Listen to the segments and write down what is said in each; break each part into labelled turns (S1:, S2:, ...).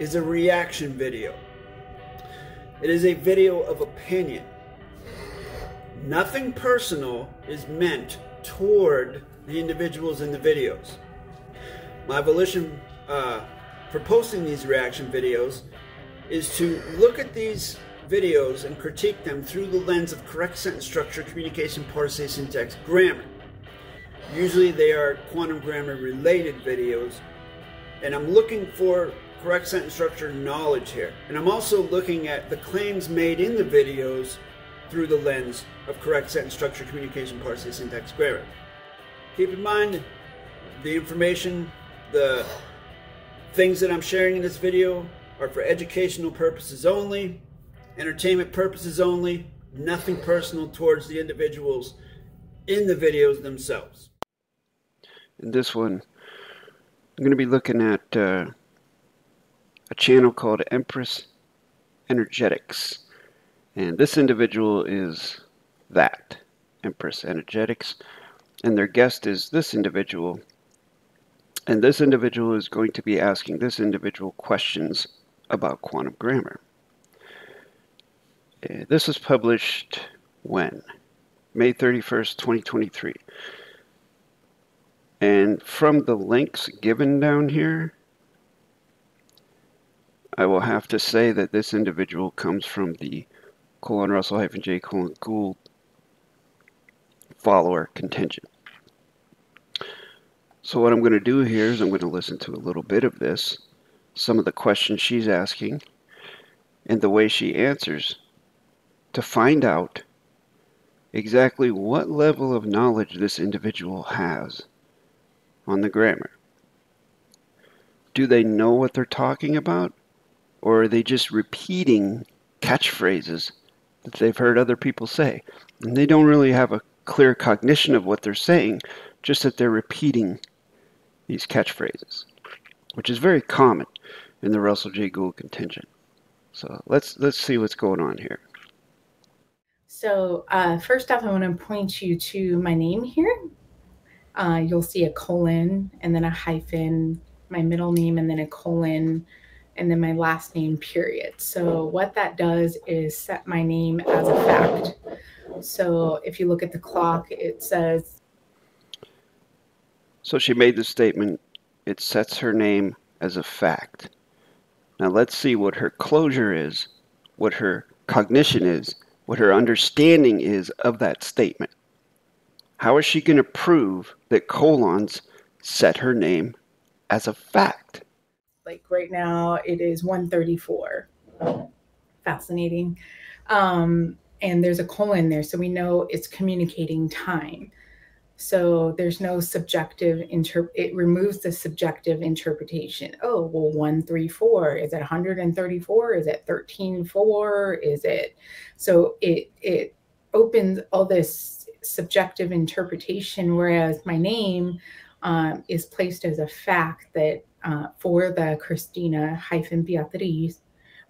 S1: is a reaction video. It is a video of opinion. Nothing personal is meant toward the individuals in the videos. My volition uh, for posting these reaction videos is to look at these videos and critique them through the lens of correct sentence structure, communication, parsing, syntax, grammar. Usually they are quantum grammar related videos, and I'm looking for correct sentence structure knowledge here. And I'm also looking at the claims made in the videos through the lens of correct sentence structure, communication, parsing, syntax, grammar. Keep in mind the information, the things that I'm sharing in this video are for educational purposes only, entertainment purposes only, nothing personal towards the individuals in the videos themselves.
S2: In this one, I'm going to be looking at uh, a channel called Empress Energetics. And this individual is that, Empress Energetics. And their guest is this individual. And this individual is going to be asking this individual questions about quantum grammar. Uh, this was published when? May 31st, 2023. And from the links given down here, I will have to say that this individual comes from the colon Russell hyphen J colon Gould follower contingent. So what I'm going to do here is I'm going to listen to a little bit of this, some of the questions she's asking, and the way she answers to find out exactly what level of knowledge this individual has on the grammar. Do they know what they're talking about? Or are they just repeating catchphrases that they've heard other people say? And they don't really have a clear cognition of what they're saying, just that they're repeating these catchphrases, which is very common in the Russell J. Gould contingent. So let's let's see what's going on here.
S3: So uh, first off, I want to point you to my name here uh, you'll see a colon and then a hyphen, my middle name, and then a colon, and then my last name, period. So, what that does is set my name as a fact. So, if you look at the clock, it says.
S2: So, she made the statement, it sets her name as a fact. Now, let's see what her closure is, what her cognition is, what her understanding is of that statement. How is she going to prove that colons set her name as a fact?
S3: Like right now, it is 134. Fascinating. Um, and there's a colon there, so we know it's communicating time. So there's no subjective inter. It removes the subjective interpretation. Oh well, one three four is it 134? Is it 13 four? Is it? So it it opens all this subjective interpretation, whereas my name um, is placed as a fact that uh, for the Christina hyphen Beatriz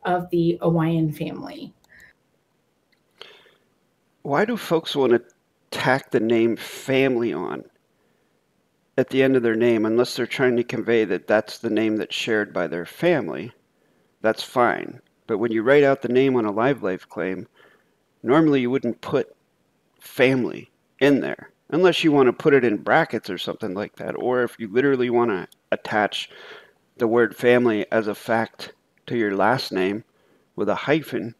S3: of the Awayan family.
S2: Why do folks want to tack the name family on at the end of their name unless they're trying to convey that that's the name that's shared by their family? That's fine. But when you write out the name on a live life claim, normally you wouldn't put family in there unless you want to put it in brackets or something like that or if you literally want to attach the word family as a fact to your last name with a hyphen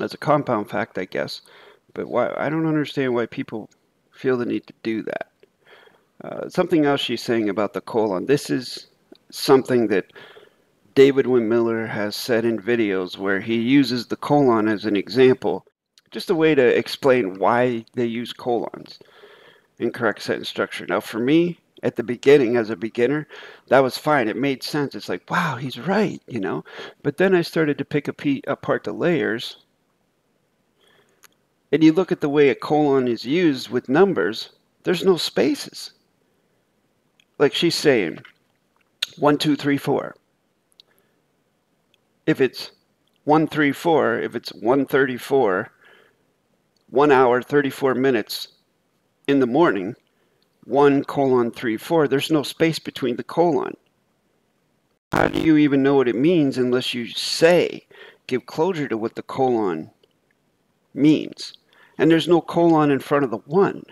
S2: as a compound fact i guess. But why i don't understand why people feel the need to do that. Uh, something else she's saying about the colon. This is something that david wynn miller has said in videos where he uses the colon as an example just a way to explain why they use colons in correct sentence structure. Now, for me, at the beginning, as a beginner, that was fine. It made sense. It's like, wow, he's right, you know. But then I started to pick apart the layers, and you look at the way a colon is used with numbers. There's no spaces. Like she's saying, one, two, three, four. If it's one, three, four, if it's one thirty-four one hour, 34 minutes in the morning, 1 colon 3 4, there's no space between the colon. How do you even know what it means unless you say, give closure to what the colon means? And there's no colon in front of the 1.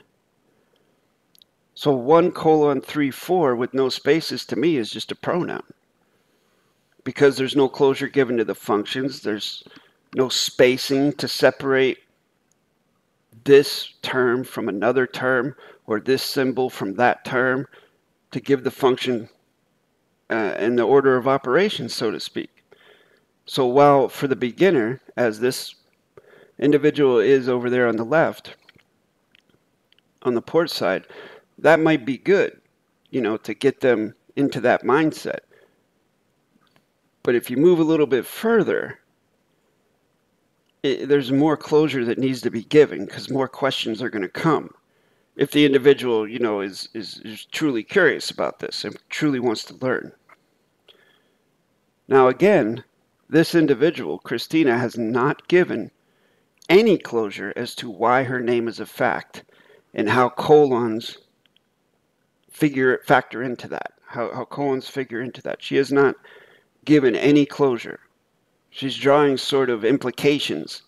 S2: So 1 colon 3 4 with no spaces to me is just a pronoun. Because there's no closure given to the functions, there's no spacing to separate this term from another term or this symbol from that term to give the function uh, in the order of operations, so to speak. So while for the beginner, as this individual is over there on the left, on the port side, that might be good, you know, to get them into that mindset. But if you move a little bit further, it, there's more closure that needs to be given because more questions are going to come. If the individual, you know, is, is, is truly curious about this and truly wants to learn. Now, again, this individual, Christina, has not given any closure as to why her name is a fact and how colons figure factor into that, how, how colons figure into that. She has not given any closure. She's drawing sort of implications,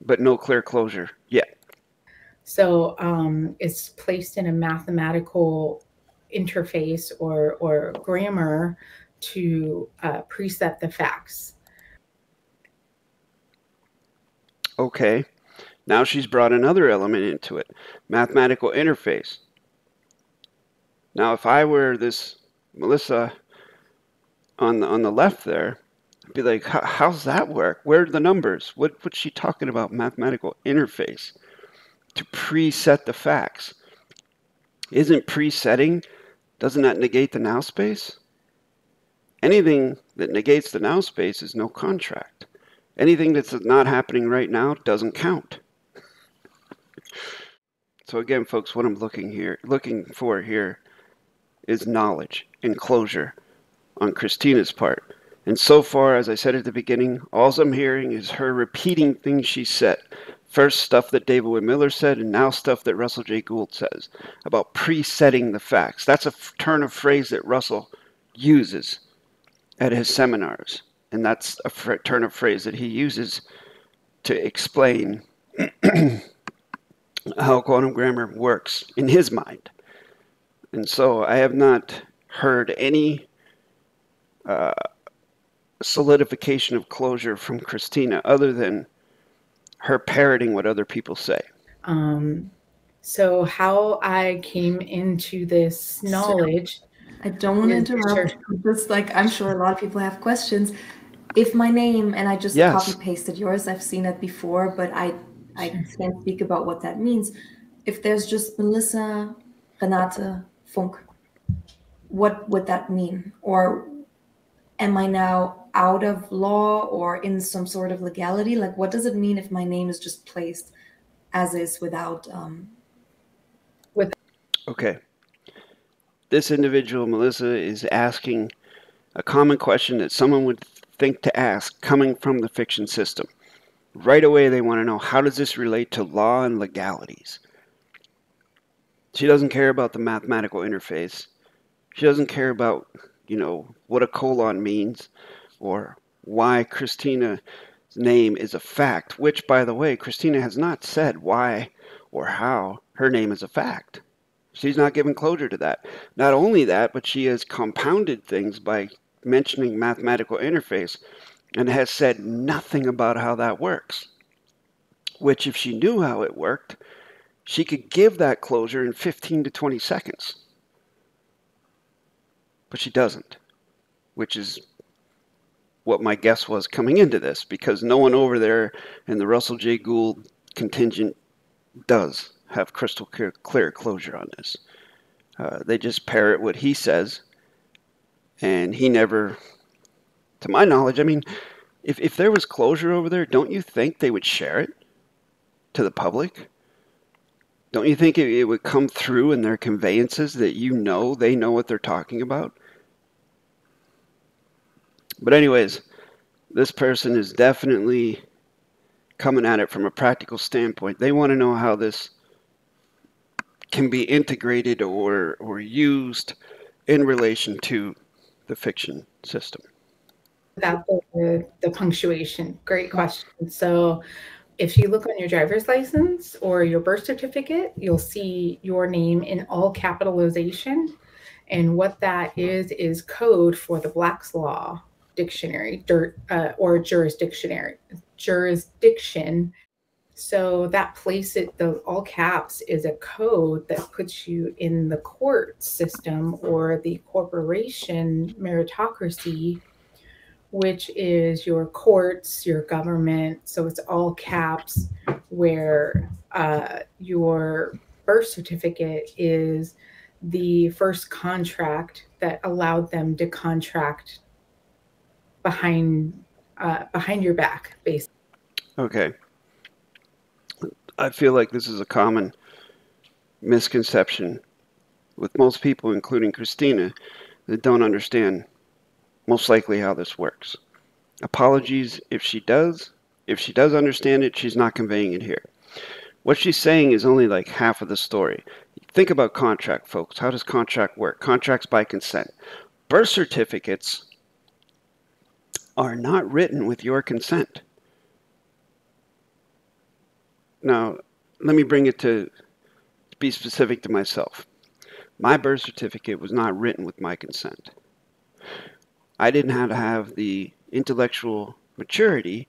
S2: but no clear closure yet.
S3: So um, it's placed in a mathematical interface or, or grammar to uh, precept the facts.
S2: Okay. Now she's brought another element into it mathematical interface. Now, if I were this Melissa on the, on the left there, be like, how's that work? Where are the numbers? What, what's she talking about? Mathematical interface to preset the facts. Isn't presetting, doesn't that negate the now space? Anything that negates the now space is no contract. Anything that's not happening right now doesn't count. So again, folks, what I'm looking here, looking for here is knowledge and closure on Christina's part. And so far, as I said at the beginning, all I'm hearing is her repeating things she said. First, stuff that David Wood Miller said, and now stuff that Russell J. Gould says about presetting the facts. That's a turn of phrase that Russell uses at his seminars. And that's a turn of phrase that he uses to explain how quantum grammar works in his mind. And so I have not heard any uh, solidification of closure from Christina other than her parroting what other people say.
S3: Um, so, how I came into this knowledge.
S4: I don't want to interrupt. Just like I'm sure a lot of people have questions. If my name and I just yes. copy pasted yours, I've seen it before, but I I can't speak about what that means. If there's just Melissa Renate Funk, what would that mean? Or am I now out of law or in some sort of legality? Like, what does it mean if my name is just placed as is without um,
S2: with? Okay, this individual, Melissa, is asking a common question that someone would think to ask coming from the fiction system. Right away, they want to know how does this relate to law and legalities? She doesn't care about the mathematical interface. She doesn't care about, you know, what a colon means or why Christina's name is a fact, which, by the way, Christina has not said why or how her name is a fact. She's not given closure to that. Not only that, but she has compounded things by mentioning mathematical interface and has said nothing about how that works. Which, if she knew how it worked, she could give that closure in 15 to 20 seconds. But she doesn't, which is what my guess was coming into this because no one over there in the Russell J. Gould contingent does have crystal clear, clear closure on this. Uh, they just parrot what he says, and he never, to my knowledge, I mean, if, if there was closure over there, don't you think they would share it to the public? Don't you think it, it would come through in their conveyances that you know they know what they're talking about? But, anyways, this person is definitely coming at it from a practical standpoint. They want to know how this can be integrated or, or used in relation to the fiction system?
S3: About the, the punctuation, great question. So, if you look on your driver's license or your birth certificate, you'll see your name in all capitalization. And what that is, is code for the Black's Law dictionary uh, or jurisdictionary jurisdiction so that place it the all caps is a code that puts you in the court system or the corporation meritocracy, which is your courts, your government. So it's all caps where uh, your birth certificate is the first contract that allowed them to contract behind uh, behind your back, basically.
S2: Okay. I feel like this is a common misconception with most people, including Christina, that don't understand most likely how this works. Apologies if she does. If she does understand it, she's not conveying it here. What she's saying is only like half of the story. Think about contract, folks. How does contract work? Contracts by consent. Birth certificates are not written with your consent. Now, let me bring it to be specific to myself. My birth certificate was not written with my consent. I didn't have to have the intellectual maturity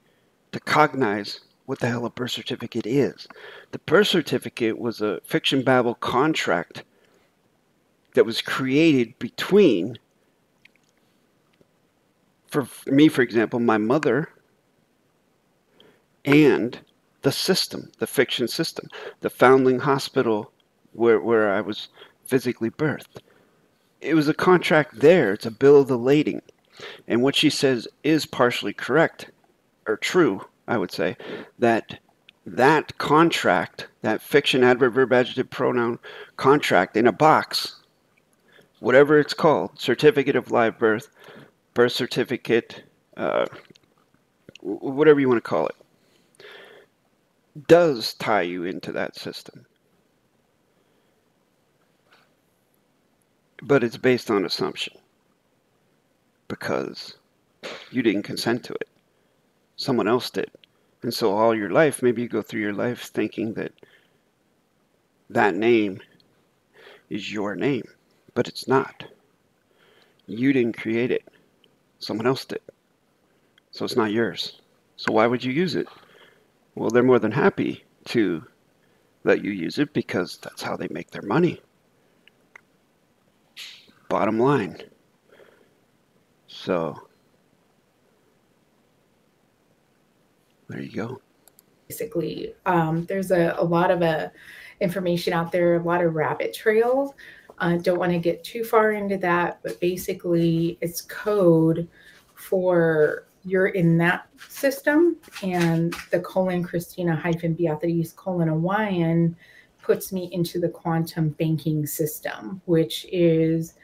S2: to cognize what the hell a birth certificate is. The birth certificate was a fiction babble contract that was created between, for me, for example, my mother and the system, the fiction system, the foundling hospital where, where I was physically birthed. It was a contract there, it's a bill of the lading. And what she says is partially correct, or true, I would say, that that contract, that fiction adverb verb adjective pronoun contract in a box, whatever it's called, certificate of live birth, birth certificate, uh, whatever you want to call it, does tie you into that system. But it's based on assumption because you didn't consent to it. Someone else did. And so all your life, maybe you go through your life thinking that that name is your name, but it's not. You didn't create it. Someone else did. So it's not yours. So why would you use it? Well, they're more than happy to let you use it because that's how they make their money. Bottom line. So, there you go.
S3: Basically, um, there's a, a lot of uh, information out there, a lot of rabbit trails. I don't want to get too far into that, but basically, it's code for you're in that system and the colon Christina hyphen Beatriz colon Awayan puts me into the quantum banking system, which is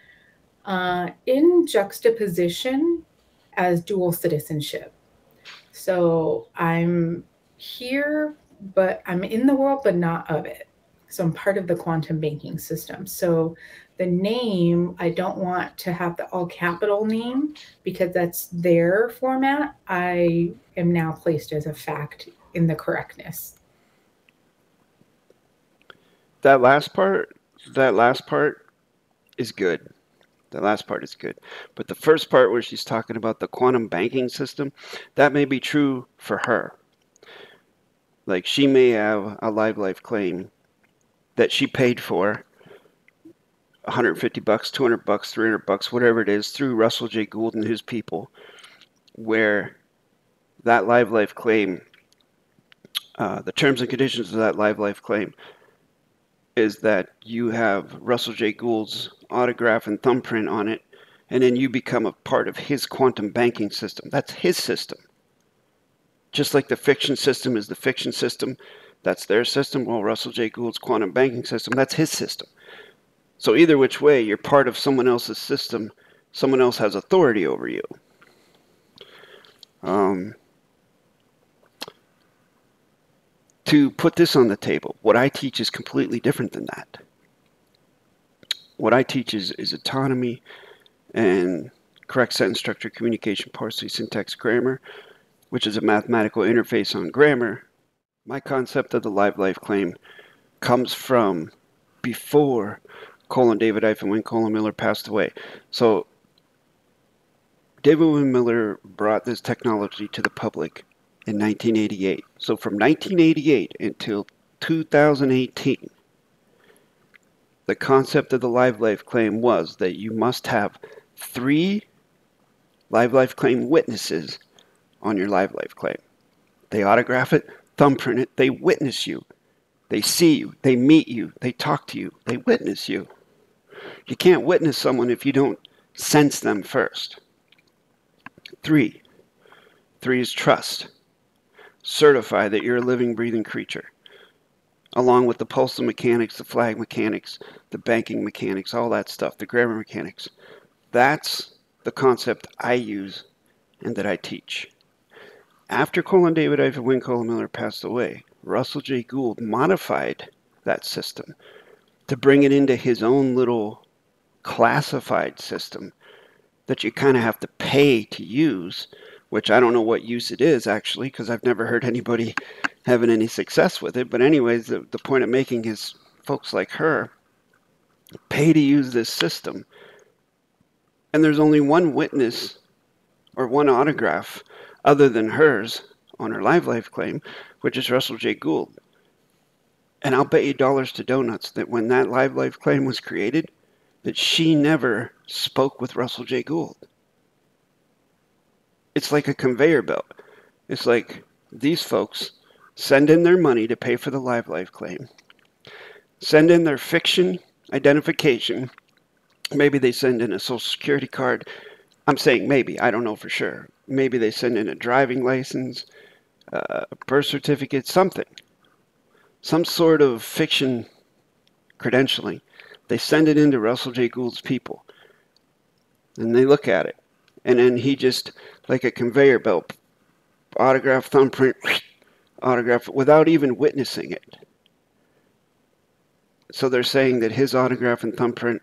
S3: uh, in juxtaposition as dual citizenship. So I'm here, but I'm in the world, but not of it. So I'm part of the quantum banking system. So the name, I don't want to have the all capital name because that's their format. I am now placed as a fact in the correctness.
S2: That last part, that last part is good. The last part is good. But the first part where she's talking about the quantum banking system, that may be true for her. Like she may have a live life claim that she paid for 150 bucks, 200 bucks, 300 bucks, whatever it is, through Russell J. Gould and his people, where that live life claim, uh, the terms and conditions of that live life claim, is that you have Russell J. Gould's autograph and thumbprint on it, and then you become a part of his quantum banking system. That's his system. Just like the fiction system is the fiction system, that's their system. Well, Russell J. Gould's quantum banking system, that's his system. So either which way, you're part of someone else's system. Someone else has authority over you. Um, to put this on the table, what I teach is completely different than that. what I teach is, is autonomy and correct sentence structure, communication, parsing, syntax, grammar, which is a mathematical interface on grammar. My concept of the live life claim comes from before colon David Wynn colon Miller passed away. So David Wynn Miller brought this technology to the public in 1988. So from 1988 until 2018, the concept of the live life claim was that you must have three live life claim witnesses on your live life claim. They autograph it, thumbprint it, they witness you. They see you, they meet you, they talk to you, they witness you. You can't witness someone if you don't sense them first. Three. Three is trust. Certify that you're a living, breathing creature, along with the postal mechanics, the flag mechanics, the banking mechanics, all that stuff, the grammar mechanics. That's the concept I use and that I teach. After colon David Wynn colon Miller passed away, Russell J. Gould modified that system to bring it into his own little classified system that you kind of have to pay to use, which I don't know what use it is actually, because I've never heard anybody having any success with it. But, anyways, the, the point of making is folks like her pay to use this system. And there's only one witness or one autograph other than hers on her live life claim, which is Russell J. Gould. And I'll bet you dollars to donuts that when that live life claim was created, that she never spoke with Russell J. Gould. It's like a conveyor belt. It's like these folks send in their money to pay for the live life claim, send in their fiction identification. Maybe they send in a social security card. I'm saying maybe, I don't know for sure. Maybe they send in a driving license, uh, a birth certificate, something. Some sort of fiction credentialing. They send it in to Russell J. Gould's people. And they look at it. And then he just, like a conveyor belt, autograph, thumbprint, autograph, without even witnessing it. So they're saying that his autograph and thumbprint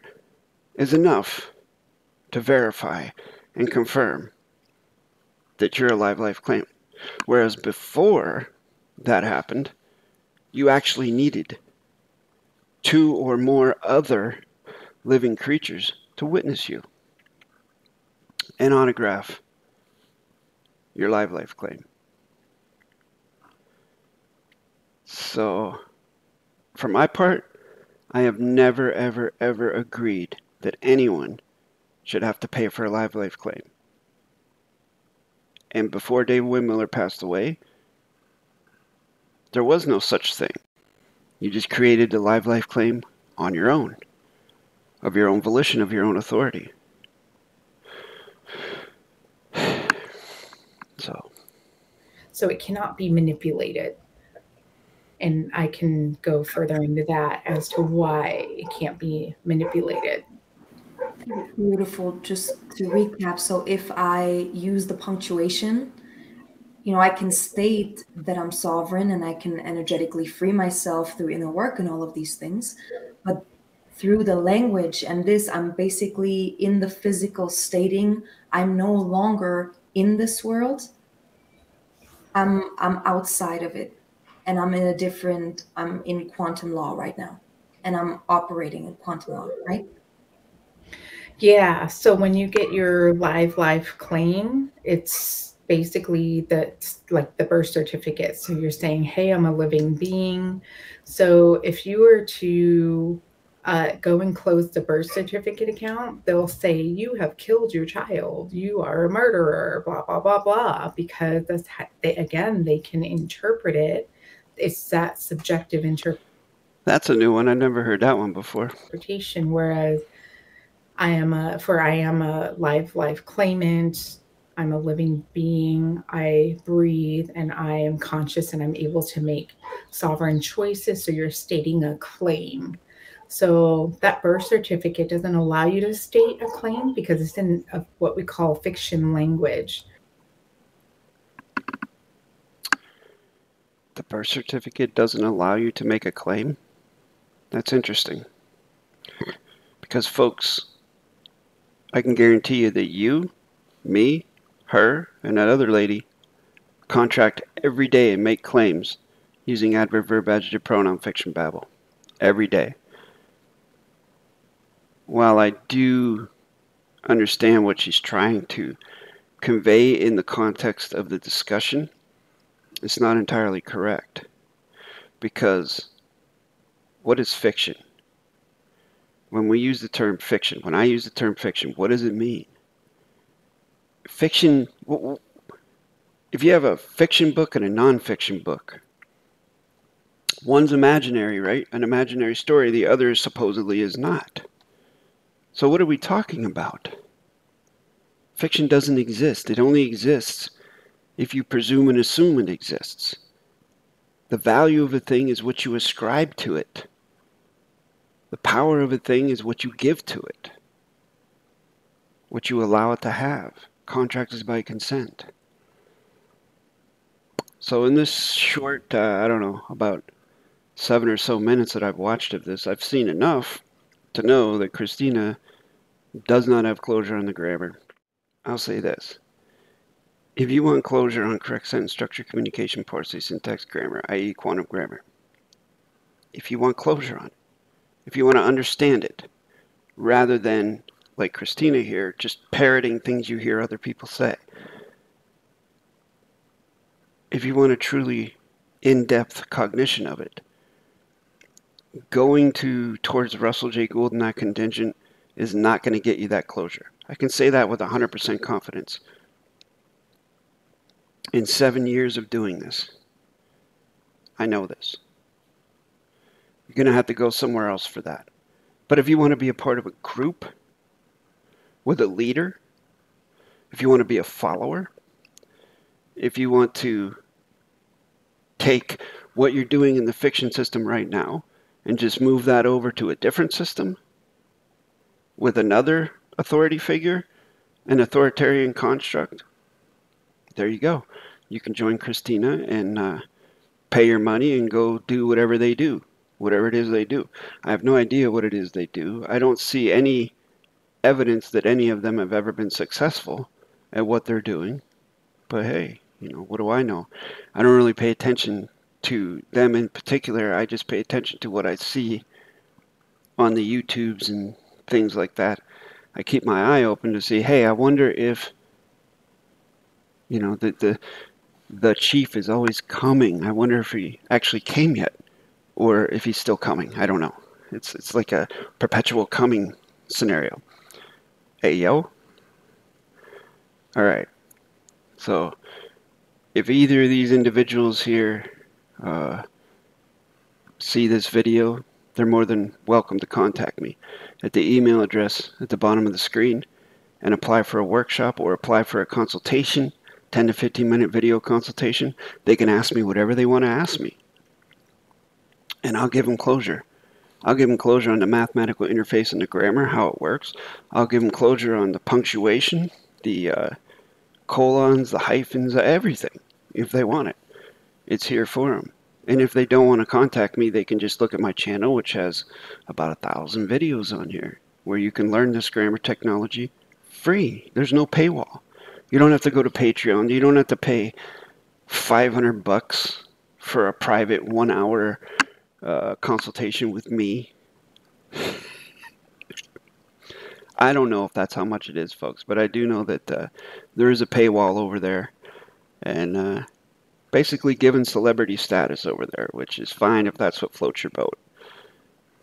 S2: is enough to verify and confirm that you're a live life claimant. Whereas before that happened, you actually needed two or more other living creatures to witness you and autograph your live life claim. So, for my part, I have never, ever, ever agreed that anyone should have to pay for a live life claim. And before David Wynn Miller passed away, there was no such thing. You just created a live life claim on your own, of your own volition, of your own authority. So.
S3: So it cannot be manipulated. And I can go further into that as to why it can't be manipulated.
S4: Beautiful. Just to recap, so if I use the punctuation you know, I can state that I'm sovereign and I can energetically free myself through inner work and all of these things. But through the language and this, I'm basically in the physical stating I'm no longer in this world. I'm I'm outside of it. And I'm in a different, I'm in quantum law right now. And I'm operating in quantum law, right?
S3: Yeah. So when you get your live life claim, it's basically that's like the birth certificate. So you're saying, hey, I'm a living being. So if you were to uh, go and close the birth certificate account, they'll say you have killed your child, you are a murderer, blah blah blah blah, because that's how they again they can interpret it. It's that subjective interpretation.
S2: That's a new one. I never heard that one before.
S3: Interpretation. Whereas I am a for I am a live life claimant I'm a living being. I breathe and I am conscious and I'm able to make sovereign choices. So you're stating a claim. So that birth certificate doesn't allow you to state a claim because it's in a, what we call fiction language.
S2: The birth certificate doesn't allow you to make a claim? That's interesting. Because, folks, I can guarantee you that you, me, her, and that other lady contract every day and make claims using adverb, verb, adjective, pronoun, fiction, babble. Every day. While I do understand what she's trying to convey in the context of the discussion, it's not entirely correct. Because what is fiction? When we use the term fiction, when I use the term fiction, what does it mean? Fiction, if you have a fiction book and a nonfiction book, one's imaginary, right? An imaginary story, the other supposedly is not. So, what are we talking about? Fiction doesn't exist. It only exists if you presume and assume it exists. The value of a thing is what you ascribe to it. The power of a thing is what you give to it, what you allow it to have. Contract is by consent. So, in this short, uh, I don't know, about seven or so minutes that I've watched of this, I've seen enough to know that Christina does not have closure on the grammar. I'll say this. If you want closure on correct sentence structure, communication, parsing, syntax, grammar, i.e. quantum grammar, if you want closure on it, if you want to understand it, rather than, like Christina here, just parroting things you hear other people say, if you want a truly in-depth cognition of it, going to towards Russell J. Gould and that contingent is not going to get you that closure. I can say that with 100% confidence. In seven years of doing this, I know this. You're going to have to go somewhere else for that. But if you want to be a part of a group with a leader, if you want to be a follower, if you want to take what you're doing in the fiction system right now and just move that over to a different system with another authority figure, an authoritarian construct, there you go. You can join Christina and uh, pay your money and go do whatever they do, whatever it is they do. I have no idea what it is they do. I don't see any evidence that any of them have ever been successful at what they're doing. But hey, you know, what do I know? I don't really pay attention to them in particular. I just pay attention to what I see on the YouTubes and things like that. I keep my eye open to see, hey, I wonder if you know the the the chief is always coming. I wonder if he actually came yet, or if he's still coming. I don't know. It's it's like a perpetual coming scenario. Hey yo. All right. So if either of these individuals here uh, see this video, they're more than welcome to contact me at the email address at the bottom of the screen and apply for a workshop or apply for a consultation, 10 to 15 minute video consultation. They can ask me whatever they want to ask me. And I'll give them closure. I'll give them closure on the mathematical interface and the grammar, how it works. I'll give them closure on the punctuation, the uh, colons, the hyphens, everything, if they want it. It's here for them. And if they don't want to contact me, they can just look at my channel, which has about a thousand videos on here, where you can learn this grammar technology free. There's no paywall. You don't have to go to Patreon. You don't have to pay 500 bucks for a private one hour uh, consultation with me. I don't know if that's how much it is, folks, but I do know that uh, there is a paywall over there. And uh, basically given celebrity status over there, which is fine if that's what floats your boat.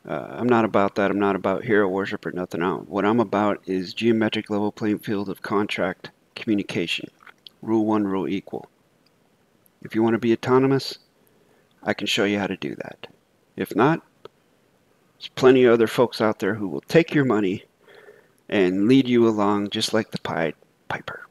S2: Uh, I'm not about that. I'm not about hero worship or nothing else. What I'm about is geometric level playing field of contract communication. Rule one, rule equal. If you want to be autonomous, I can show you how to do that. If not, there's plenty of other folks out there who will take your money and lead you along just like the Pied Piper.